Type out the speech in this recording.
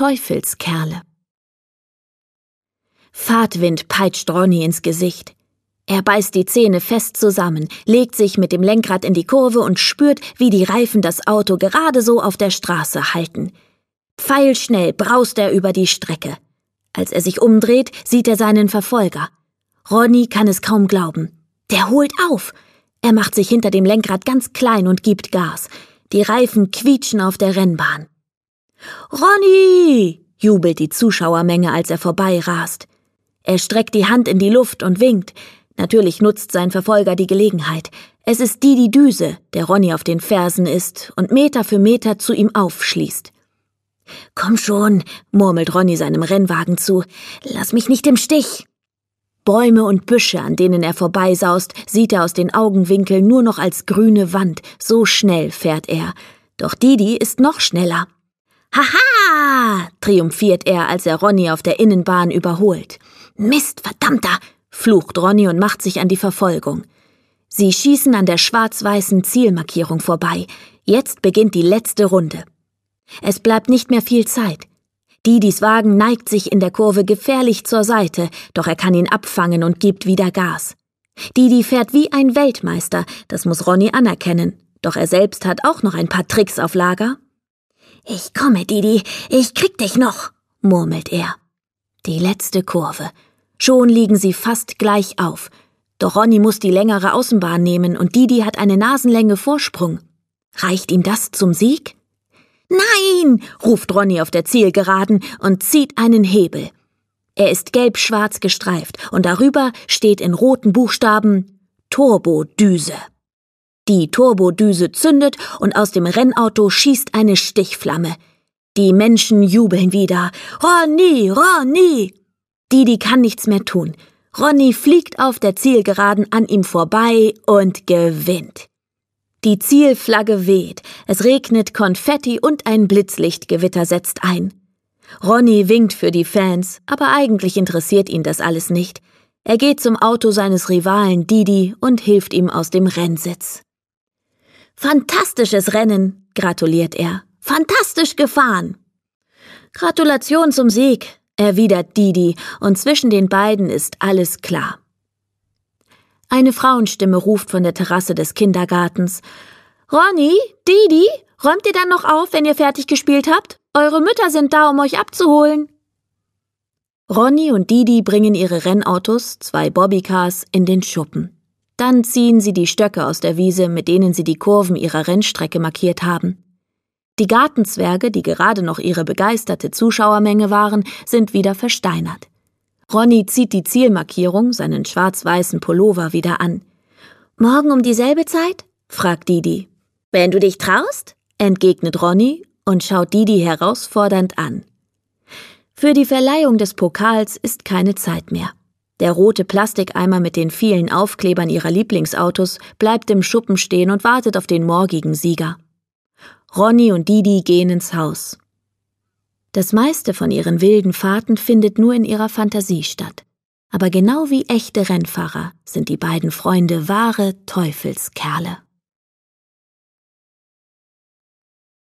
Teufelskerle. Fahrtwind peitscht Ronny ins Gesicht. Er beißt die Zähne fest zusammen, legt sich mit dem Lenkrad in die Kurve und spürt, wie die Reifen das Auto gerade so auf der Straße halten. Pfeilschnell braust er über die Strecke. Als er sich umdreht, sieht er seinen Verfolger. Ronny kann es kaum glauben. Der holt auf. Er macht sich hinter dem Lenkrad ganz klein und gibt Gas. Die Reifen quietschen auf der Rennbahn. Ronny! jubelt die Zuschauermenge, als er vorbeirast. Er streckt die Hand in die Luft und winkt. Natürlich nutzt sein Verfolger die Gelegenheit. Es ist Didi Düse, der Ronny auf den Fersen ist und Meter für Meter zu ihm aufschließt. Komm schon, murmelt Ronny seinem Rennwagen zu. Lass mich nicht im Stich. Bäume und Büsche, an denen er vorbeisaust, sieht er aus den Augenwinkeln nur noch als grüne Wand. So schnell fährt er. Doch Didi ist noch schneller. Haha! triumphiert er, als er Ronny auf der Innenbahn überholt. Mist, verdammter! flucht Ronny und macht sich an die Verfolgung. Sie schießen an der schwarz-weißen Zielmarkierung vorbei. Jetzt beginnt die letzte Runde. Es bleibt nicht mehr viel Zeit. Didis Wagen neigt sich in der Kurve gefährlich zur Seite, doch er kann ihn abfangen und gibt wieder Gas. Didi fährt wie ein Weltmeister, das muss Ronny anerkennen, doch er selbst hat auch noch ein paar Tricks auf Lager. Ich komme, Didi, ich krieg dich noch, murmelt er. Die letzte Kurve. Schon liegen sie fast gleich auf. Doch Ronny muss die längere Außenbahn nehmen und Didi hat eine Nasenlänge Vorsprung. Reicht ihm das zum Sieg? Nein! ruft Ronny auf der Zielgeraden und zieht einen Hebel. Er ist gelb-schwarz gestreift und darüber steht in roten Buchstaben Turbodüse. Die Turbodüse zündet und aus dem Rennauto schießt eine Stichflamme. Die Menschen jubeln wieder. Ronny, Ronny! Didi kann nichts mehr tun. Ronny fliegt auf der Zielgeraden an ihm vorbei und gewinnt. Die Zielflagge weht, es regnet Konfetti und ein Blitzlichtgewitter setzt ein. Ronny winkt für die Fans, aber eigentlich interessiert ihn das alles nicht. Er geht zum Auto seines Rivalen Didi und hilft ihm aus dem Rennsitz. Fantastisches Rennen, gratuliert er. Fantastisch gefahren. Gratulation zum Sieg, erwidert Didi, und zwischen den beiden ist alles klar. Eine Frauenstimme ruft von der Terrasse des Kindergartens. Ronny, Didi, räumt ihr dann noch auf, wenn ihr fertig gespielt habt? Eure Mütter sind da, um euch abzuholen. Ronny und Didi bringen ihre Rennautos, zwei Bobbycars, in den Schuppen. Dann ziehen sie die Stöcke aus der Wiese, mit denen sie die Kurven ihrer Rennstrecke markiert haben. Die Gartenzwerge, die gerade noch ihre begeisterte Zuschauermenge waren, sind wieder versteinert. Ronny zieht die Zielmarkierung, seinen schwarz-weißen Pullover, wieder an. Morgen um dieselbe Zeit? fragt Didi. Wenn du dich traust? entgegnet Ronny und schaut Didi herausfordernd an. Für die Verleihung des Pokals ist keine Zeit mehr. Der rote Plastikeimer mit den vielen Aufklebern ihrer Lieblingsautos bleibt im Schuppen stehen und wartet auf den morgigen Sieger. Ronny und Didi gehen ins Haus. Das meiste von ihren wilden Fahrten findet nur in ihrer Fantasie statt. Aber genau wie echte Rennfahrer sind die beiden Freunde wahre Teufelskerle.